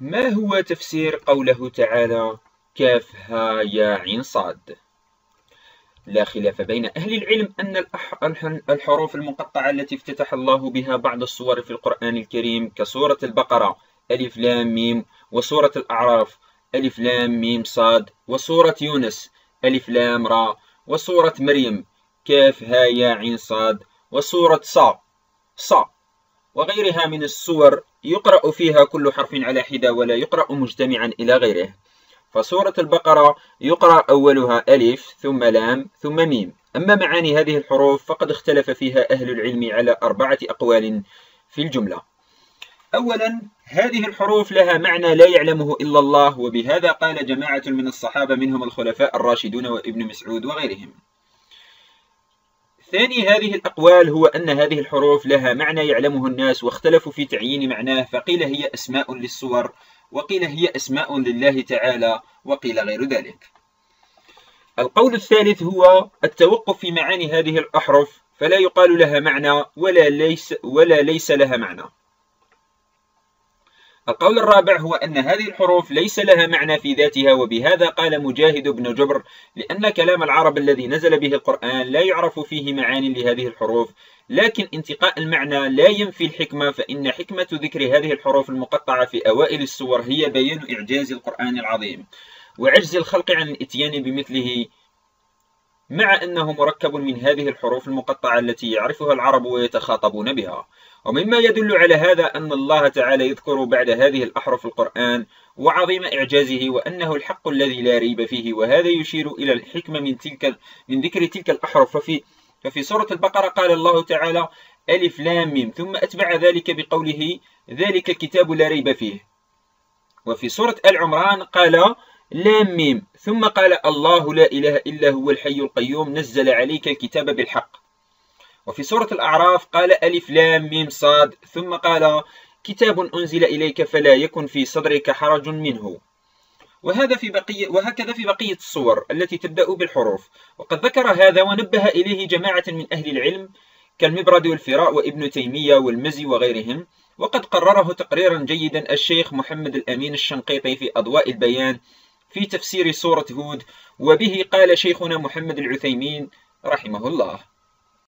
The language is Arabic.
ما هو تفسير قوله تعالى كاف ها يا عين صاد؟ لا خلاف بين أهل العلم أن الحروف المقطعة التي افتتح الله بها بعض الصور في القرآن الكريم كسورة البقرة ألف لام ميم وسورة الأعراف ألف لام ميم صاد وسورة يونس ألف لام را وسورة مريم كاف ها يا عين صاد وسورة صا صا. وغيرها من السور يقرأ فيها كل حرف على حدة ولا يقرأ مجتمعا إلى غيره. فسورة البقرة يقرأ أولها ألف ثم لام ثم ميم. أما معاني هذه الحروف فقد اختلف فيها أهل العلم على أربعة أقوال في الجملة. أولا هذه الحروف لها معنى لا يعلمه إلا الله وبهذا قال جماعة من الصحابة منهم الخلفاء الراشدون وابن مسعود وغيرهم. ثاني هذه الأقوال هو أن هذه الحروف لها معنى يعلمه الناس واختلفوا في تعيين معناه فقيل هي أسماء للصور وقيل هي أسماء لله تعالى وقيل غير ذلك. القول الثالث هو التوقف في معاني هذه الأحرف فلا يقال لها معنى ولا ليس, ولا ليس لها معنى. القول الرابع هو أن هذه الحروف ليس لها معنى في ذاتها وبهذا قال مجاهد بن جبر لأن كلام العرب الذي نزل به القرآن لا يعرف فيه معان لهذه الحروف. لكن انتقاء المعنى لا ينفي الحكمة فإن حكمة ذكر هذه الحروف المقطعة في أوائل السور هي بيان إعجاز القرآن العظيم. وعجز الخلق عن الإتيان بمثله مع أنه مركب من هذه الحروف المقطعة التي يعرفها العرب ويتخاطبون بها. ومما يدل على هذا أن الله تعالى يذكر بعد هذه الأحرف القرآن وعظيم إعجازه وأنه الحق الذي لا ريب فيه وهذا يشير إلى الحكمة من تلك من ذكر تلك الأحرف. ففي ففي سورة البقرة قال الله تعالى ألف لام ميم ثم أتبع ذلك بقوله ذلك الكتاب لا ريب فيه. وفي سورة آل عمران قال لام ميم. ثم قال الله لا إله إلا هو الحي القيوم نزل عليك الكتاب بالحق. وفي سورة الأعراف قال ألف لام ميم صاد. ثم قال كتاب أنزل إليك فلا يكن في صدرك حرج منه. وهذا في بقية وهكذا في بقية الصور التي تبدأ بالحروف. وقد ذكر هذا ونبه إليه جماعة من أهل العلم كالمبرد والفراء وابن تيمية والمزي وغيرهم. وقد قرره تقريرا جيدا الشيخ محمد الأمين الشنقيطي في أضواء البيان. في تفسير سورة هود وبه قال شيخنا محمد العثيمين رحمه الله.